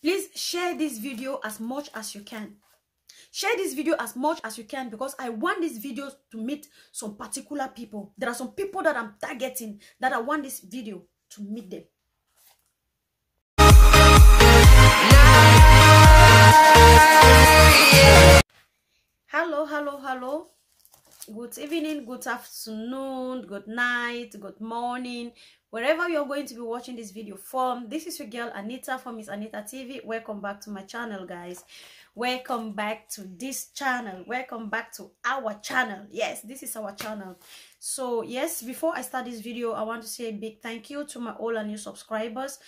please share this video as much as you can. Share this video as much as you can because i want this video to meet some particular people. There are some people that i'm targeting that i want this video to meet them. Hello hello hello good evening good afternoon good night good morning. Wherever you're going to be watching this video from this is your girl anita from miss anita tv welcome back to my channel guys. Welcome back to this channel. Welcome back to our channel. Yes this is our channel. So yes before i start this video i want to say a big thank you to my all and new subscribers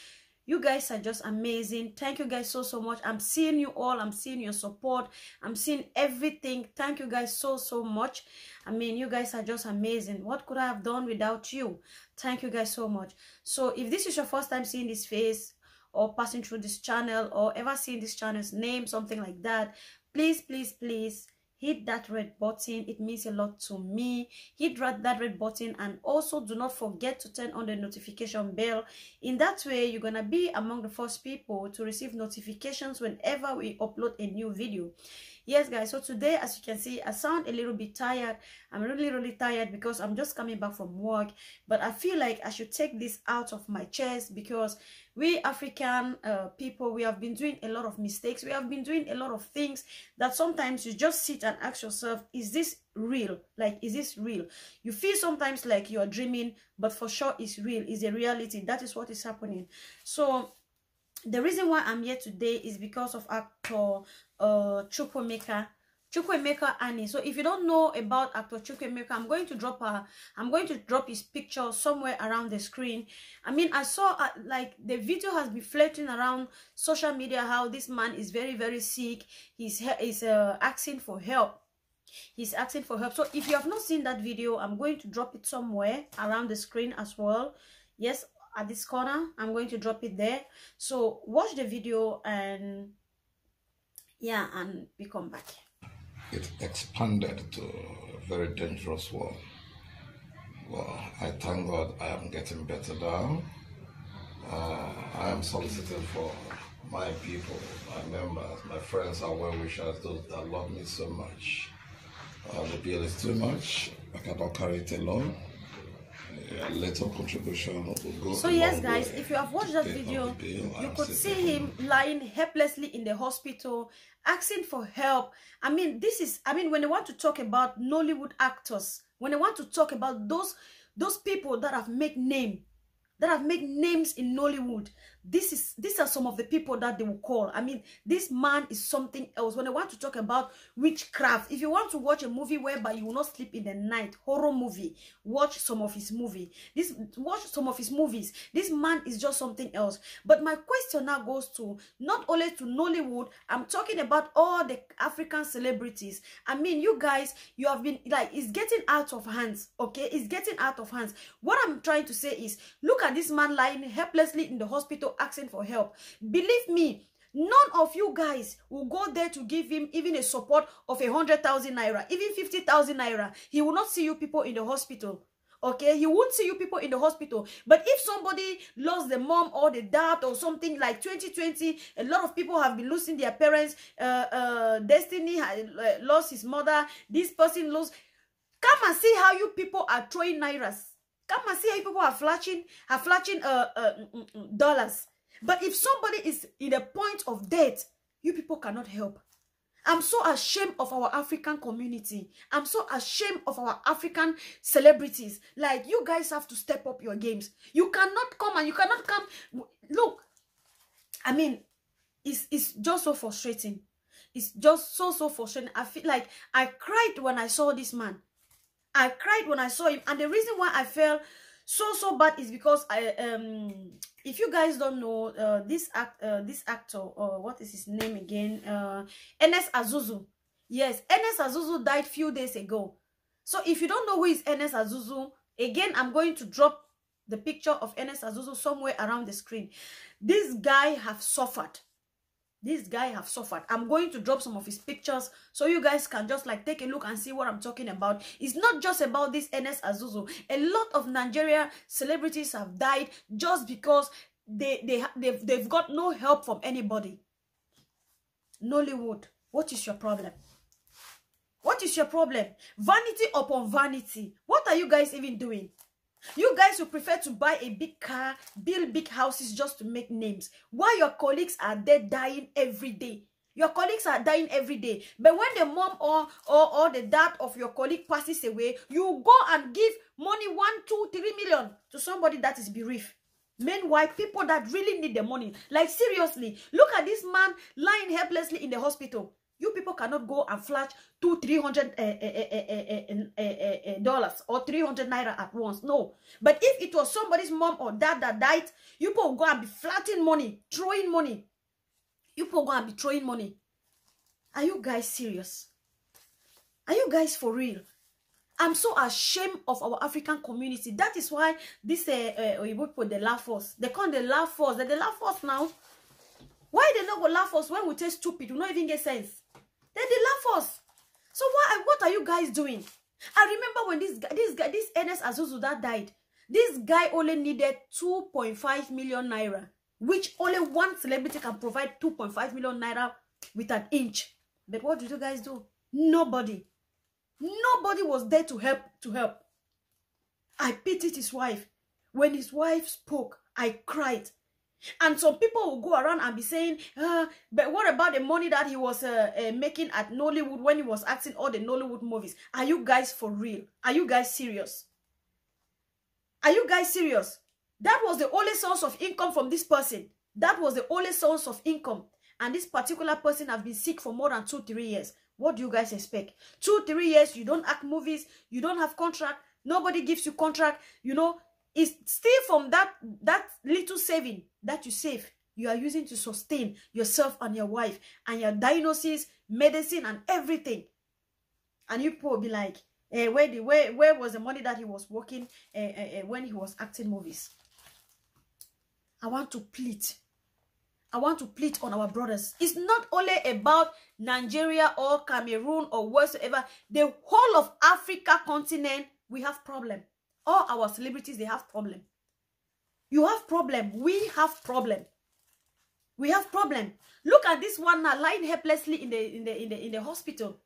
you guys are just amazing. Thank you guys so so much. I'm seeing you all. I'm seeing your support. I'm seeing everything. Thank you guys so so much. I mean you guys are just amazing. What could i have done without you? Thank you guys so much. So if this is your first time seeing this face or passing through this channel or ever seeing this channel's name something like that please please please hit that red button it means a lot to me. Hit that red button and also do not forget to turn on the notification bell. In that way you're gonna be among the first people to receive notifications whenever we upload a new video. Yes guys so today as you can see i sound a little bit tired. I'm really really tired because i'm just coming back from work but i feel like i should take this out of my chest because we african uh, people we have been doing a lot of mistakes. We have been doing a lot of things that sometimes you just sit and ask yourself is this real? Like is this real? You feel sometimes like you're dreaming but for sure it's real. It's a reality. That is what is happening. So the reason why i'm here today is because of actor uh chukwuemeka chukwuemeka Ani. So if you don't know about actor chukwuemeka i'm going to drop a i'm going to drop his picture somewhere around the screen. I mean i saw uh, like the video has been floating around social media how this man is very very sick. He's he's uh, asking for help. He's asking for help. So if you have not seen that video i'm going to drop it somewhere around the screen as well. Yes at this corner i'm going to drop it there. So watch the video and yeah and we come back it expanded to a very dangerous one well i thank god i am getting better now. Uh, i am soliciting for my people my members my friends and well wishers those that love me so much. Uh, the bill is too much. I cannot carry it alone a little contribution will go so yes guys if you have watched that video off the bill. you could see him lying helplessly in the hospital asking for help i mean this is i mean when they want to talk about nollywood actors when they want to talk about those those people that have made name that have made names in nollywood this is these are some of the people that they will call. I mean this man is something else. When i want to talk about witchcraft if you want to watch a movie whereby you will not sleep in the night horror movie watch some of his movie. This watch some of his movies. This man is just something else. But my question now goes to not only to nollywood i'm talking about all the african celebrities. I mean you guys you have been like it's getting out of hands okay? It's getting out of hands. What i'm trying to say is look at this man lying helplessly in the hospital asking for help. Believe me none of you guys will go there to give him even a support of a hundred thousand naira even fifty thousand naira. He will not see you people in the hospital okay? He won't see you people in the hospital. But if somebody lost the mom or the dad or something like 2020 a lot of people have been losing their parents uh uh destiny had uh, lost his mother this person lost. Come and see how you people are throwing nairas come and see how people are flashing are flashing uh, uh mm, mm, mm, dollars but if somebody is in a point of death you people cannot help I'm so ashamed of our African community. I'm so ashamed of our African celebrities. Like, you guys have to step up your games. You cannot come and you cannot come. Look, I mean, it's, it's just so frustrating. It's just so, so frustrating. I feel like I cried when I saw this man. I cried when I saw him. And the reason why I felt so, so bad is because I, um, if you guys don't know uh, this act uh, this actor or uh, what is his name again? Uh Ernest Azuzu. Yes Ernest Azuzu died few days ago. So if you don't know who is Ernest Azuzu again I'm going to drop the picture of Ernest Azuzu somewhere around the screen. This guy have suffered this guy have suffered. I'm going to drop some of his pictures so you guys can just like take a look and see what i'm talking about. It's not just about this ns azuzu. A lot of nigeria celebrities have died just because they they they've, they've got no help from anybody. Nollywood what is your problem? What is your problem? Vanity upon vanity. What are you guys even doing you guys will prefer to buy a big car build big houses just to make names. While your colleagues are there dying every day? Your colleagues are dying every day. But when the mom or or, or the dad of your colleague passes away you go and give money one two three million to somebody that is bereaved. Meanwhile, people that really need the money, like seriously, look at this man lying helplessly in the hospital. You people cannot go and flash two, three hundred dollars or three hundred naira at once. No. But if it was somebody's mom or dad that died, you people go and be flatting money, throwing money. You people go and be throwing money. Are you guys serious? Are you guys for real? I'm so ashamed of our African community. That is why this uh, uh, people they laugh us. They can't they laugh us. They, they laugh us now. Why they not go laugh us when we say stupid? We don't even get sense. They they laugh us. So why? What are you guys doing? I remember when this guy, this guy, this Ernest Azuzu that died. This guy only needed 2.5 million naira, which only one celebrity can provide 2.5 million naira with an inch. But what did you guys do? Nobody. Nobody was there to help to help. I pitied his wife. When his wife spoke, I cried. And some people will go around and be saying, uh, but what about the money that he was uh, uh, making at Nollywood when he was acting all the Nollywood movies? Are you guys for real? Are you guys serious? Are you guys serious? That was the only source of income from this person. That was the only source of income. And this particular person has been sick for more than two, three years. What do you guys expect? Two, three years, you don't act movies, you don't have contract, nobody gives you contract, you know, it's still from that that little saving that you save, you are using to sustain yourself and your wife and your diagnosis, medicine, and everything. And you will be like, eh, where, the, where, where was the money that he was working eh, eh, eh, when he was acting movies? I want to plead I want to plead on our brothers. It's not only about Nigeria or Cameroon or whatsoever. The whole of Africa continent, we have problem. All our celebrities, they have problem. You have problem. We have problem. We have problem. Look at this one now lying helplessly in the in the in the in the hospital.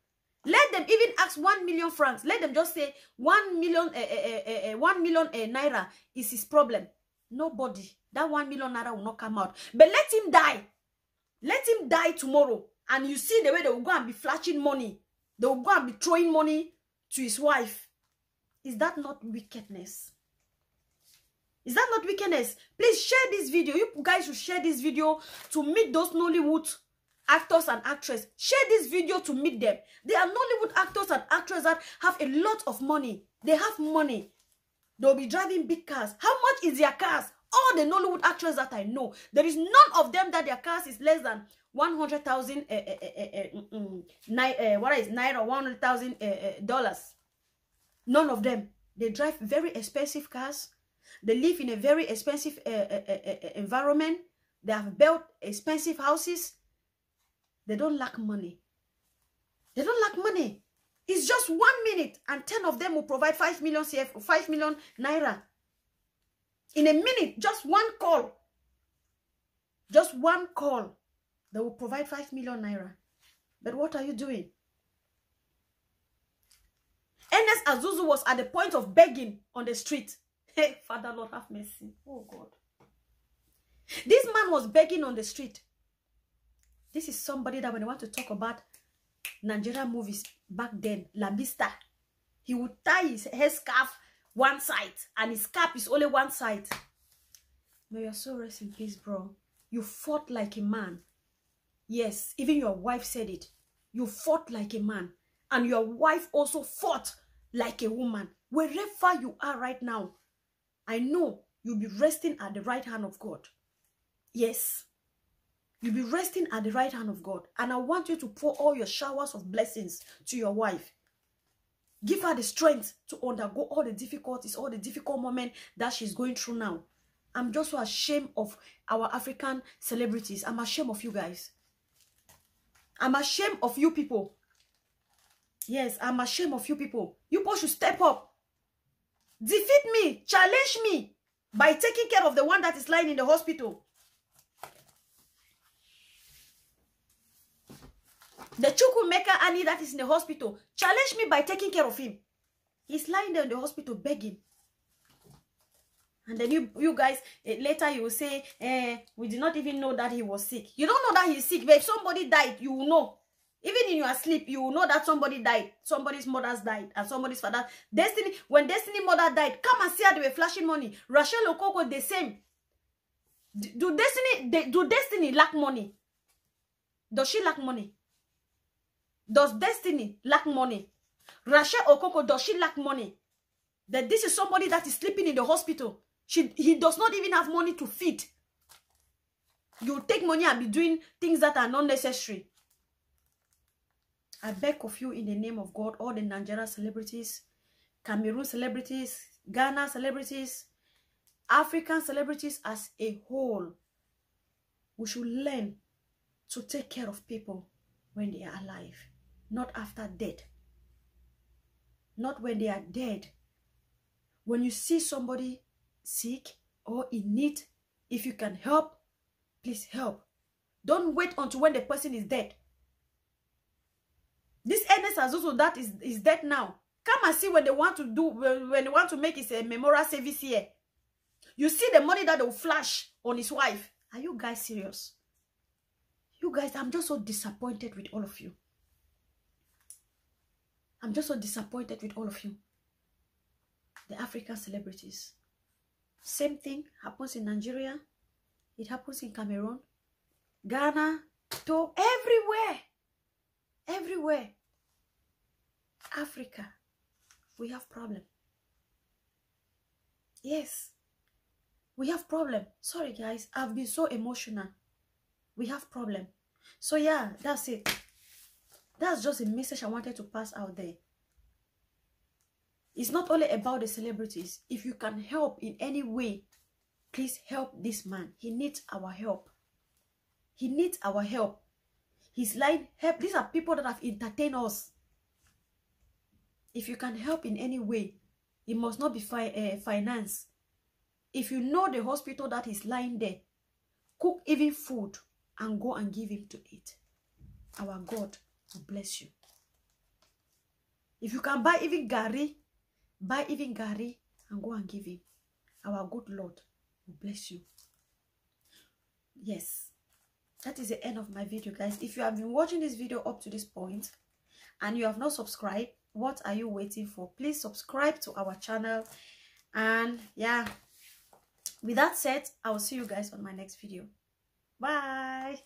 Let them even ask one million francs. Let them just say one million uh, uh, uh, one million naira is his problem. Nobody. That one million naira will not come out. But let him die. Let him die tomorrow. And you see the way they will go and be flashing money. They will go and be throwing money to his wife. Is that not wickedness? Is that not wickedness? Please share this video. You guys should share this video to meet those Nollywood actors and actresses. Share this video to meet them. They are Nollywood actors and actresses that have a lot of money. They have money. They'll be driving big cars. How much is their cars? All the Nollywood actors that I know, there is none of them that their cars is less than 100,000 uh, uh, uh, mm, uh, what is naira 100,000 uh, uh, dollars. None of them. They drive very expensive cars. They live in a very expensive uh, uh, uh, environment. They have built expensive houses. They don't lack money. They don't lack money. It's just one minute and 10 of them will provide 5 million CF, 5 million naira. In a minute, just one call. Just one call. They will provide 5 million naira. But what are you doing? Ernest Asuzu was at the point of begging on the street. Hey, Father Lord, have mercy. Oh, God. This man was begging on the street. This is somebody that when I want to talk about Nigerian movies back then, La Vista, he would tie his hair scarf one side and his cap is only one side. May your soul rest in peace, bro. You fought like a man. Yes, even your wife said it. You fought like a man. And your wife also fought like a woman. Wherever you are right now, I know you'll be resting at the right hand of God. Yes. You'll be resting at the right hand of God. And I want you to pour all your showers of blessings to your wife. Give her the strength to undergo all the difficulties, all the difficult moments that she's going through now. I'm just so ashamed of our African celebrities. I'm ashamed of you guys. I'm ashamed of you people. Yes, I'm ashamed of you people. You people should step up. Defeat me. Challenge me. by taking care of the one that is lying in the hospital. The Chukwumeka Annie that is in the hospital challenge me by taking care of him. He's lying there in the hospital begging. And then you, you guys, eh, later you will say, eh, we did not even know that he was sick. You don't know that he's sick, but if somebody died, you will know. Even in your sleep, you will know that somebody died. Somebody's mother's died and somebody's father. Destiny, when Destiny mother died, come and see how they were flashing money. Rachel Okoko, the same. Do Destiny, do Destiny lack money? Does she lack money? Does Destiny lack money? Rachel Okoko, does she lack money? That this is somebody that is sleeping in the hospital. She, he does not even have money to feed. You take money and be doing things that are not necessary. I beg of you in the name of God, all the Nigeria celebrities, Cameroon celebrities, Ghana celebrities, African celebrities as a whole, we should learn to take care of people when they are alive, not after death. Not when they are dead. When you see somebody sick or in need, if you can help, please help. Don't wait until when the person is dead. This Ernest Asuzu that is, is dead now. Come and see when they want to do, when, when they want to make his a memorial service here. You see the money that will flash on his wife. Are you guys serious? You guys, I'm just so disappointed with all of you. I'm just so disappointed with all of you. The African celebrities. Same thing happens in Nigeria. It happens in Cameroon, Ghana, to everywhere. Everywhere. Africa. We have problem. Yes. We have problem. Sorry guys, I've been so emotional. We have problem. So yeah, that's it. That's just a message I wanted to pass out there. It's not only about the celebrities. If you can help in any way, please help this man. He needs our help. He needs our help. His line help. These are people that have entertained us. If you can help in any way, it must not be fi uh, finance. If you know the hospital that is lying there, cook even food and go and give him to eat. Our God will bless you. If you can buy even garri, buy even garri and go and give him. Our good Lord will bless you. Yes, that is the end of my video guys. If you have been watching this video up to this point and you have not subscribed what are you waiting for? Please subscribe to our channel. And yeah with that said i will see you guys on my next video. Bye.